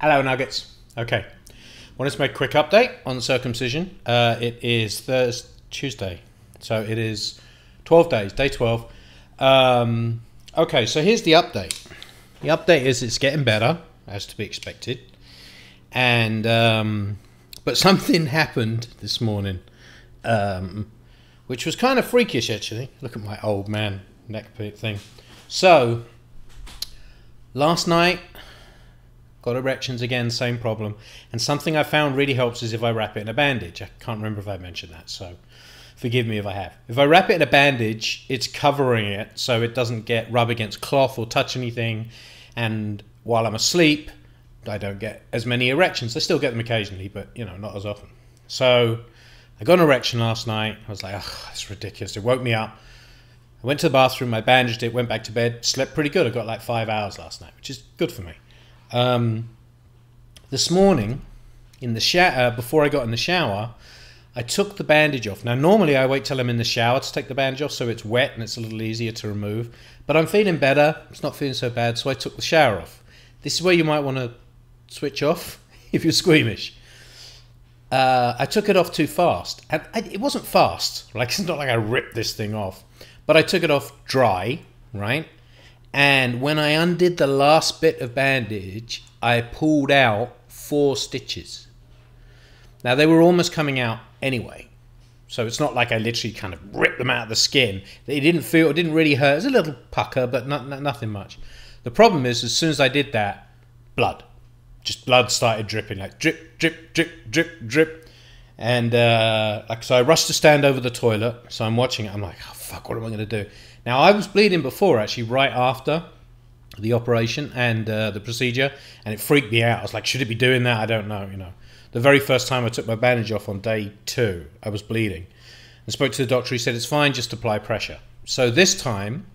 Hello, Nuggets. Okay. Wanted to make a quick update on circumcision. Uh, it is Thursday, Tuesday. So it is 12 days, day 12. Um, okay, so here's the update. The update is it's getting better, as to be expected. And, um, but something happened this morning, um, which was kind of freakish, actually. Look at my old man neck thing. So, last night, got erections again, same problem. And something I found really helps is if I wrap it in a bandage. I can't remember if I mentioned that, so forgive me if I have. If I wrap it in a bandage, it's covering it so it doesn't get rub against cloth or touch anything. And while I'm asleep, I don't get as many erections. I still get them occasionally, but you know, not as often. So I got an erection last night. I was like, oh, that's ridiculous. It woke me up. I went to the bathroom, I bandaged it, went back to bed, slept pretty good. I got like five hours last night, which is good for me. Um, this morning, in the shower, uh, before I got in the shower, I took the bandage off. Now, normally I wait till I'm in the shower to take the bandage off so it's wet and it's a little easier to remove. But I'm feeling better. It's not feeling so bad, so I took the shower off. This is where you might want to switch off if you're squeamish. Uh, I took it off too fast. And I, it wasn't fast. Like it's not like I ripped this thing off, but I took it off dry, right? And when I undid the last bit of bandage, I pulled out four stitches. Now they were almost coming out anyway. So it's not like I literally kind of ripped them out of the skin. It didn't feel, it didn't really hurt. It was a little pucker, but not, not, nothing much. The problem is, as soon as I did that, blood. Just blood started dripping, like drip, drip, drip, drip, drip. And uh, like, so I rushed to stand over the toilet. So I'm watching it. I'm like, oh, fuck, what am I going to do? Now, I was bleeding before, actually, right after the operation and uh, the procedure, and it freaked me out. I was like, should it be doing that? I don't know, you know. The very first time I took my bandage off on day two, I was bleeding. I spoke to the doctor. He said, it's fine, just apply pressure. So this time,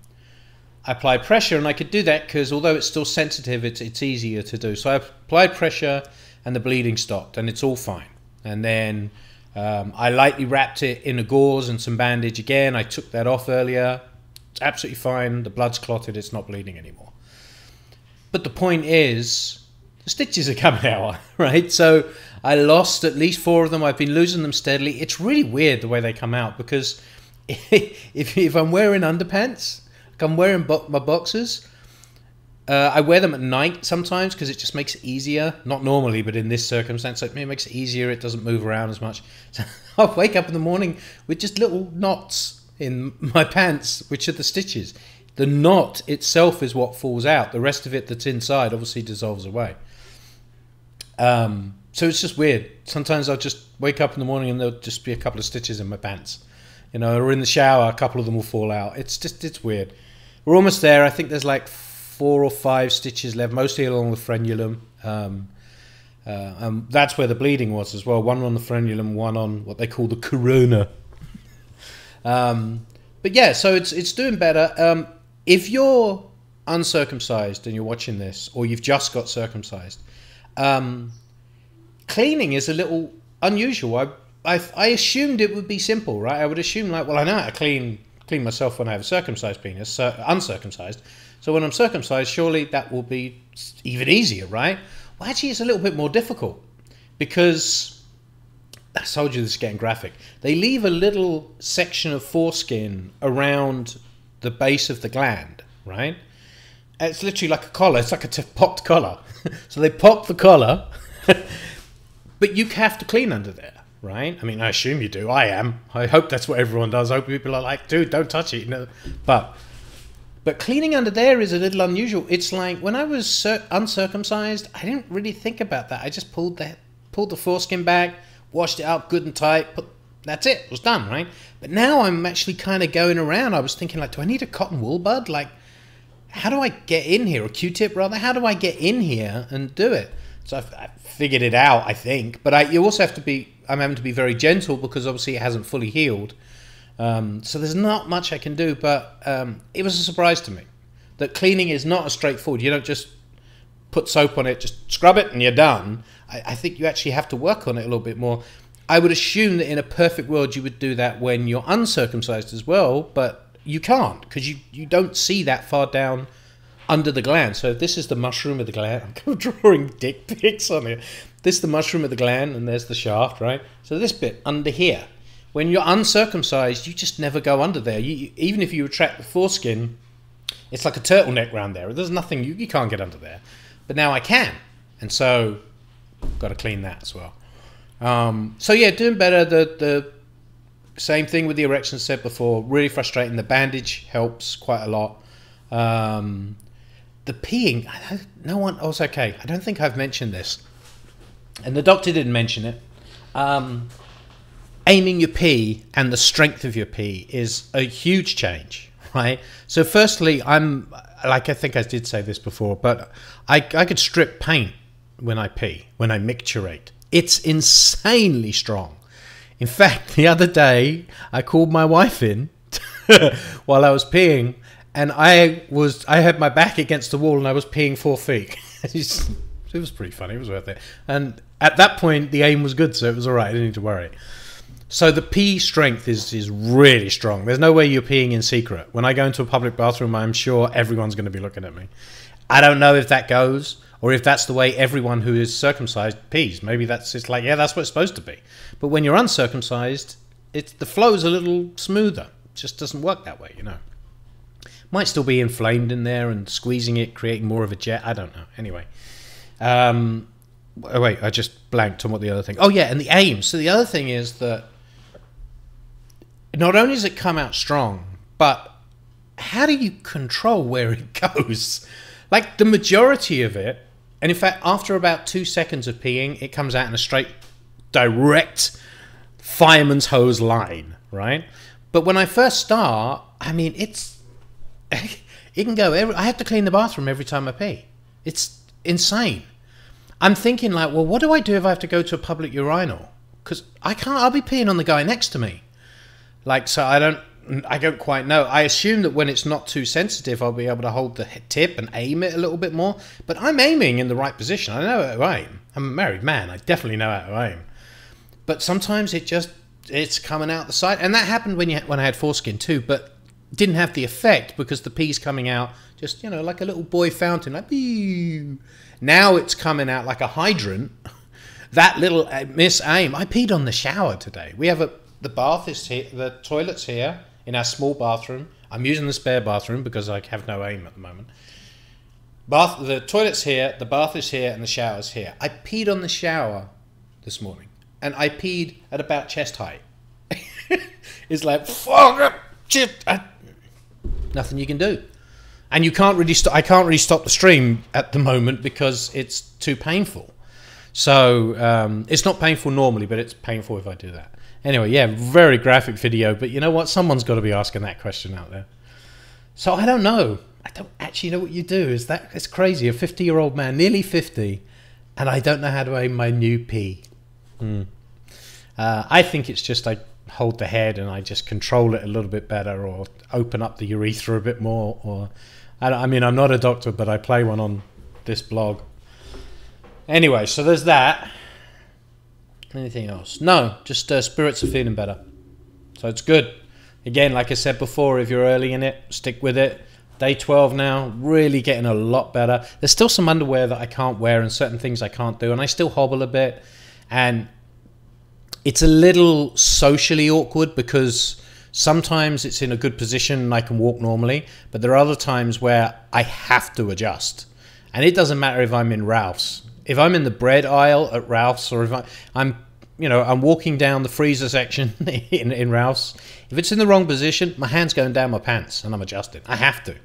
I applied pressure, and I could do that because although it's still sensitive, it's, it's easier to do. So I applied pressure, and the bleeding stopped, and it's all fine. And then um, I lightly wrapped it in a gauze and some bandage again. I took that off earlier. It's absolutely fine. The blood's clotted. It's not bleeding anymore. But the point is, the stitches are coming out, right? So I lost at least four of them. I've been losing them steadily. It's really weird the way they come out because if, if I'm wearing underpants, like I'm wearing bo- my boxers, uh, I wear them at night sometimes because it just makes it easier. Not normally, but in this circumstance, it makes it easier. It doesn't move around as much. So I'll wake up in the morning with just little knots in my pants, which are the stitches. The knot itself is what falls out. The rest of it that's inside obviously dissolves away. Um, so it's just weird. Sometimes I'll just wake up in the morning and there'll just be a couple of stitches in my pants. You know, or in the shower, a couple of them will fall out. It's just, it's weird. We're almost there. I think there's like four or five stitches left, mostly along the frenulum. Um, uh, and that's where the bleeding was as well. One on the frenulum, one on what they call the corona. um, but yeah, so it's it's doing better. Um, if you're uncircumcised and you're watching this, or you've just got circumcised, um, cleaning is a little unusual. I, I, I assumed it would be simple, right? I would assume like, well, I know how to clean clean myself when I have a circumcised penis, uncircumcised. So when I'm circumcised, surely that will be even easier, right? Well, actually, it's a little bit more difficult because I told you this is getting graphic. They leave a little section of foreskin around the base of the gland, right? It's literally like a collar. It's like a popped collar. so they pop the collar but you have to clean under there, right? I mean, I assume you do. I am. I hope that's what everyone does. I hope people are like, dude, don't touch it. But but cleaning under there is a little unusual. It's like when I was cir- uncircumcised, I didn't really think about that. I just pulled the pulled the foreskin back, washed it out good and tight, put that's it. It was done, right? But now I'm actually kind of going around. I was thinking like, do I need a cotton wool bud? Like, how do I get in here? A Q-tip rather? How do I get in here and do it? So I've figured it out, I think. But I, you also have to be. I'm having to be very gentle because obviously it hasn't fully healed. Um, so there's not much I can do. But um, it was a surprise to me that cleaning is not as straightforward. You don't just put soap on it, just scrub it, and you're done. I, I think you actually have to work on it a little bit more. I would assume that in a perfect world you would do that when you're uncircumcised as well, but you can't because you, you don't see that far down under the gland. So this is the mushroom of the gland. I'm kind of drawing dick pics on it. This is the mushroom of the gland, and there's the shaft, right? So this bit under here. When you're uncircumcised, you just never go under there. You, even if you retract the foreskin, it's like a turtleneck round there. There's nothing you, you can't get under there. But now I can, and so got to clean that as well. Um, so yeah, doing better. The the same thing with the erection said before. Really frustrating. The bandage helps quite a lot. Um, the peeing, no one. Oh, it's okay. I don't think I've mentioned this, and the doctor didn't mention it. Um, aiming your pee and the strength of your pee is a huge change, right? So, firstly, I'm like I think I did say this before, but I I could strip paint when I pee when I micturate. It's insanely strong. In fact, the other day I called my wife in while I was peeing, and I was I had my back against the wall and I was peeing four feet. It was pretty funny. It was worth it. And at that point, the aim was good, so it was all right. I didn't need to worry. So the pee strength is is really strong. There's no way you're peeing in secret. When I go into a public bathroom, I'm sure everyone's going to be looking at me. I don't know if that goes or if that's the way everyone who is circumcised pees. Maybe that's it's like yeah, that's what it's supposed to be. But when you're uncircumcised, it's the flow's a little smoother. It just doesn't work that way, you know. Might still be inflamed in there and squeezing it, creating more of a jet. I don't know. Anyway, um, oh, wait, I just blanked on what the other thing. Oh yeah, and the aim. So the other thing is that not only does it come out strong, but how do you control where it goes? Like the majority of it, and in fact, after about two seconds of peeing, it comes out in a straight, direct fireman's hose line, right? But when I first start, I mean, it's it can go. Every, I have to clean the bathroom every time I pee. It's insane. I'm thinking like, well, what do I do if I have to go to a public urinal? Because I can't. I'll be peeing on the guy next to me. Like, so I don't. I don't quite know. I assume that when it's not too sensitive, I'll be able to hold the tip and aim it a little bit more. But I'm aiming in the right position. I know how to aim. I'm a married man. I definitely know how to aim. But sometimes it just it's coming out the side, and that happened when you when I had foreskin too. But didn't have the effect because the pee's coming out just you know like a little boy fountain like now it's coming out like a hydrant that little uh, miss aim i peed on the shower today we have a the bath is here the toilet's here in our small bathroom i'm using the spare bathroom because i have no aim at the moment bath the toilet's here the bath is here and the shower's here i peed on the shower this morning and i peed at about chest height it's like fuck shit I, nothing you can do. And you can't really stop. I can't really stop the stream at the moment because it's too painful. So um, it's not painful normally, but it's painful if I do that. Anyway, yeah, very graphic video. But you know what? Someone's got to be asking that question out there. So I don't know. I don't actually know what you do. Is that it's crazy? A fifty-year-old man, nearly fifty, and I don't know how to aim my new pee. Hmm. Uh, I think it's just I hold the head and I just control it a little bit better, or open up the urethra a bit more, or I, I mean I'm not a doctor, but I play one on this blog. Anyway, so there's that. Anything else? No, just uh, spirits are feeling better, so it's good. Again, like I said before, if you're early in it, stick with it. Day 12 now, really getting a lot better. There's still some underwear that I can't wear and certain things I can't do, and I still hobble a bit. And it's a little socially awkward because sometimes it's in a good position and I can walk normally, but there are other times where I have to adjust. And it doesn't matter if I'm in Ralph's. If I'm in the bread aisle at Ralph's or if I, I'm, you know, I'm walking down the freezer section in, in Ralph's, if it's in the wrong position, my hand's going down my pants and I'm adjusting. I have to.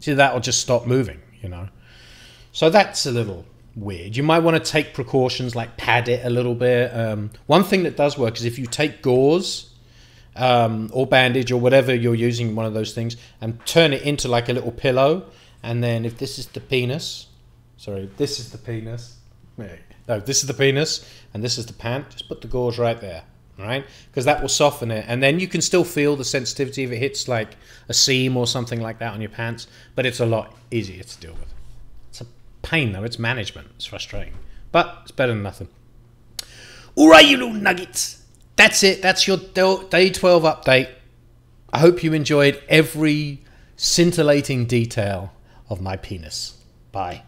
See, that will just stop moving, you know. So that's a little weird. You might want to take precautions like pad it a little bit. Um, one thing that does work is if you take gauze um, or bandage or whatever you're using, one of those things, and turn it into like a little pillow. And then if this is the penis, sorry, this is the penis. No, this is the penis and this is the pant. Just put the gauze right there, all right? Because that will soften it. And then you can still feel the sensitivity if it hits like a seam or something like that on your pants, but it's a lot easier to deal with. It's a pain though. It's management. It's frustrating, but it's better than nothing. All right, you little nuggets. That's it. That's your day twelve update. I hope you enjoyed every scintillating detail of my penis. Bye.